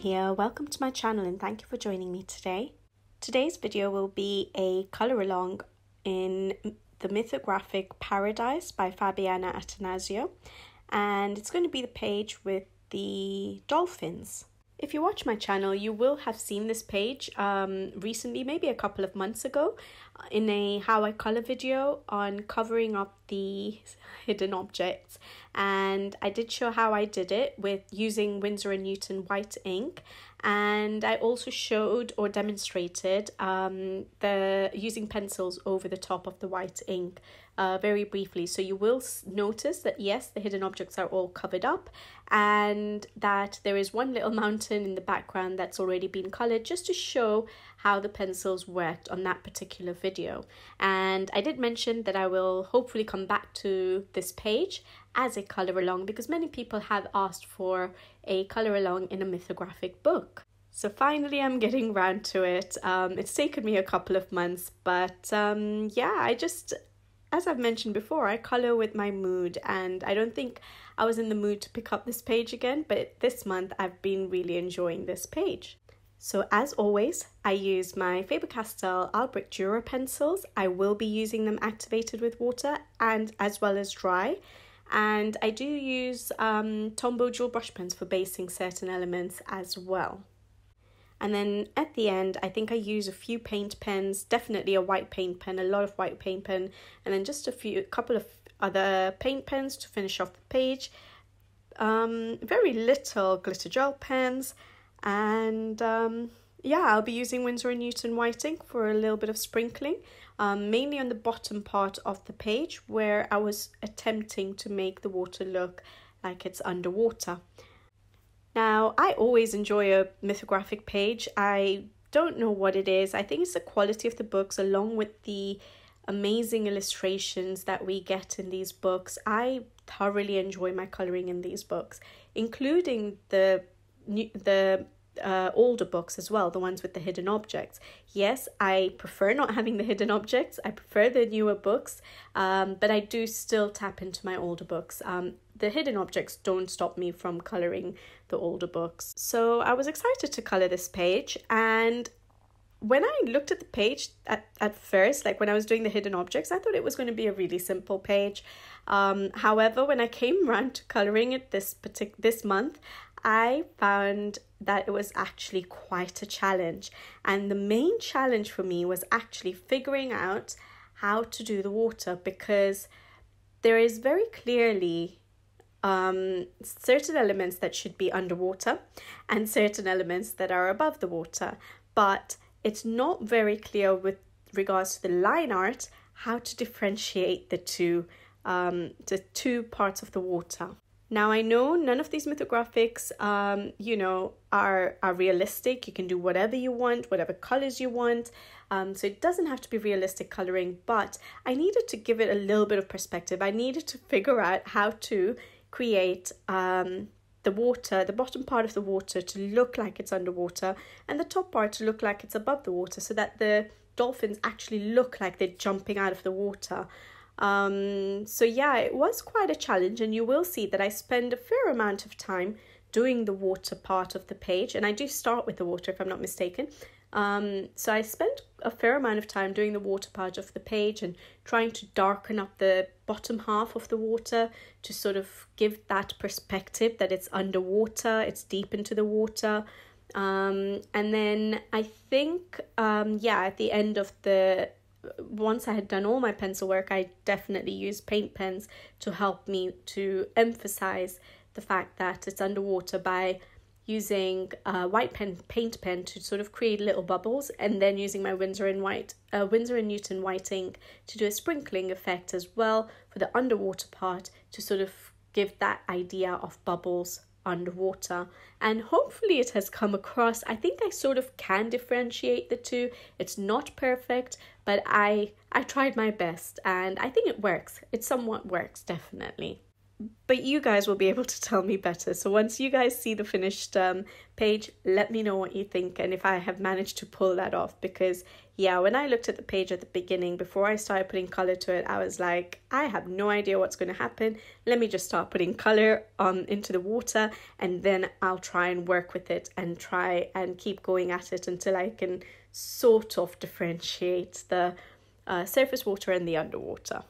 here. Welcome to my channel and thank you for joining me today. Today's video will be a colour along in the mythographic Paradise by Fabiana Attanasio and it's going to be the page with the dolphins. If you watch my channel, you will have seen this page um, recently, maybe a couple of months ago, in a how I color video on covering up the hidden objects. And I did show how I did it with using Winsor & Newton white ink. And I also showed or demonstrated um, the using pencils over the top of the white ink uh, very briefly. So you will notice that yes, the hidden objects are all covered up and that there is one little mountain in the background that's already been colored just to show how the pencils worked on that particular video. And I did mention that I will hopefully come back to this page as a color along because many people have asked for a color along in a mythographic book. So finally, I'm getting round to it. Um, it's taken me a couple of months, but um, yeah, I just as I've mentioned before, I color with my mood, and I don't think I was in the mood to pick up this page again, but this month I've been really enjoying this page. So as always, I use my Faber-Castell Albrecht Dürer pencils. I will be using them activated with water and as well as dry. And I do use um, Tombow dual brush pens for basing certain elements as well. And then at the end, I think I use a few paint pens, definitely a white paint pen, a lot of white paint pen, and then just a few, a couple of other paint pens to finish off the page. Um, very little glitter gel pens, and um, yeah, I'll be using Winsor & Newton white ink for a little bit of sprinkling, um, mainly on the bottom part of the page where I was attempting to make the water look like it's underwater. Now, I always enjoy a mythographic page. I don't know what it is. I think it's the quality of the books along with the amazing illustrations that we get in these books. I thoroughly enjoy my coloring in these books, including the the uh, older books as well, the ones with the hidden objects. Yes, I prefer not having the hidden objects. I prefer the newer books, um, but I do still tap into my older books. Um, the hidden objects don't stop me from coloring the older books. So I was excited to color this page and when I looked at the page at, at first, like when I was doing the hidden objects, I thought it was going to be a really simple page. Um, however, when I came around to coloring it this partic- this month, I found that it was actually quite a challenge. And the main challenge for me was actually figuring out how to do the water because there is very clearly um, certain elements that should be underwater and certain elements that are above the water. But it's not very clear with regards to the line art how to differentiate the two um, the two parts of the water. Now I know none of these mythographics um, you know are are realistic. You can do whatever you want, whatever colors you want. Um, so it doesn't have to be realistic coloring, but I needed to give it a little bit of perspective. I needed to figure out how to create um, the water, the bottom part of the water to look like it's underwater and the top part to look like it's above the water so that the dolphins actually look like they're jumping out of the water. Um, so yeah, it was quite a challenge and you will see that I spend a fair amount of time doing the water part of the page and I do start with the water if I'm not mistaken um, so I spent a fair amount of time doing the water part of the page and trying to darken up the bottom half of the water to sort of give that perspective that it's underwater, it's deep into the water. Um, and then I think, um, yeah, at the end of the once I had done all my pencil work, I definitely used paint pens to help me to emphasize the fact that it's underwater by using a white pen paint pen to sort of create little bubbles and then using my Winsor and white uh, Winsor and Newton white ink to do a sprinkling effect as well for the underwater part to sort of give that idea of bubbles underwater. And hopefully it has come across. I think i sort of can differentiate the two. It's not perfect but i i tried my best and i think it works. It somewhat works definitely. But you guys will be able to tell me better. So once you guys see the finished um, page, let me know what you think and if I have managed to pull that off because yeah, when I looked at the page at the beginning, before I started putting color to it, I was like, I have no idea what's going to happen. Let me just start putting color on into the water and then I'll try and work with it and try and keep going at it until I can sort of differentiate the uh, surface water and the underwater.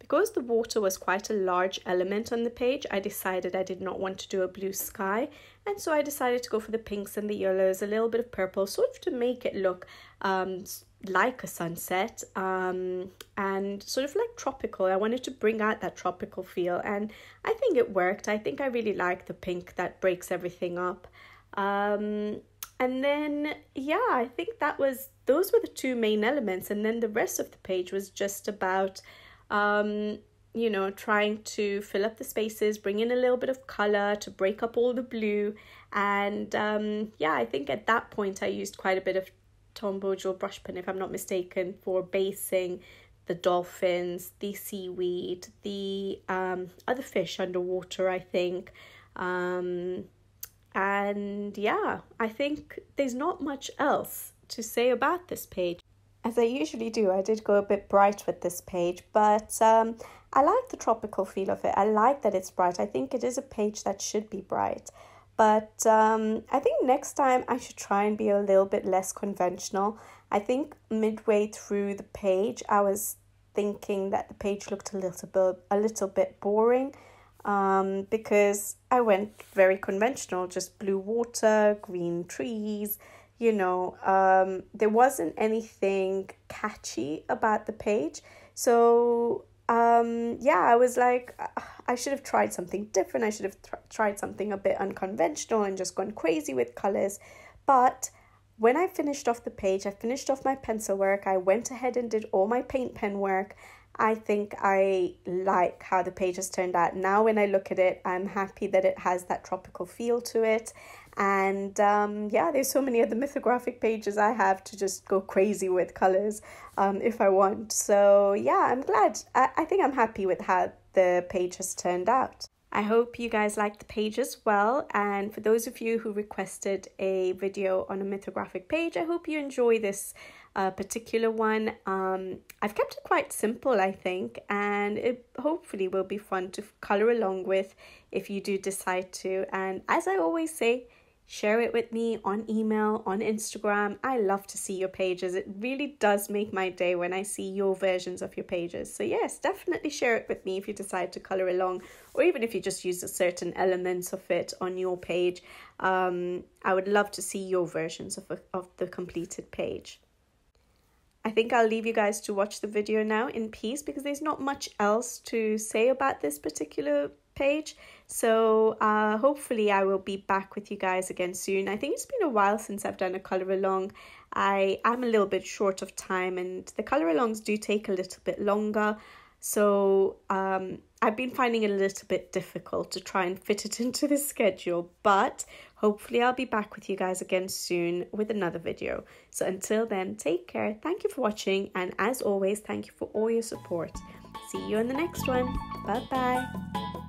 Because the water was quite a large element on the page, I decided I did not want to do a blue sky, and so I decided to go for the pinks and the yellows, a little bit of purple, sort of to make it look um, like a sunset um, and sort of like tropical. I wanted to bring out that tropical feel, and I think it worked. I think I really like the pink that breaks everything up. Um, and then, yeah, I think that was those were the two main elements, and then the rest of the page was just about um, you know, trying to fill up the spaces, bring in a little bit of color to break up all the blue. And um, yeah, I think at that point I used quite a bit of Tombow Gel brush pen, if I'm not mistaken, for basing the dolphins, the seaweed, the um, other fish underwater, I think. Um, and yeah, I think there's not much else to say about this page as I usually do, I did go a bit bright with this page, but um, I like the tropical feel of it. I like that it's bright. I think it is a page that should be bright. But um, I think next time I should try and be a little bit less conventional. I think midway through the page, I was thinking that the page looked a little bit a little bit boring um, because I went very conventional, just blue water, green trees, you know, um, there wasn't anything catchy about the page. So, um, yeah, I was like, I should have tried something different. I should have th- tried something a bit unconventional and just gone crazy with colors. But when I finished off the page, I finished off my pencil work, I went ahead and did all my paint pen work. I think I like how the page has turned out. Now, when I look at it, I'm happy that it has that tropical feel to it. And um, yeah, there's so many other mythographic pages I have to just go crazy with colors um, if I want. So yeah, I'm glad. I, I think I'm happy with how the page has turned out. I hope you guys liked the page as well. And for those of you who requested a video on a mythographic page, I hope you enjoy this uh, particular one. Um, I've kept it quite simple, I think, and it hopefully will be fun to color along with if you do decide to. And as I always say, Share it with me on email, on Instagram. I love to see your pages. It really does make my day when I see your versions of your pages. So, yes, definitely share it with me if you decide to color along, or even if you just use a certain elements of it on your page. Um, I would love to see your versions of, a, of the completed page. I think I'll leave you guys to watch the video now in peace because there's not much else to say about this particular page. So uh, hopefully I will be back with you guys again soon. I think it's been a while since I've done a color along. I am a little bit short of time and the color alongs do take a little bit longer. So um, I've been finding it a little bit difficult to try and fit it into the schedule, but hopefully I'll be back with you guys again soon with another video. So until then, take care. Thank you for watching. And as always, thank you for all your support. See you in the next one. Bye bye.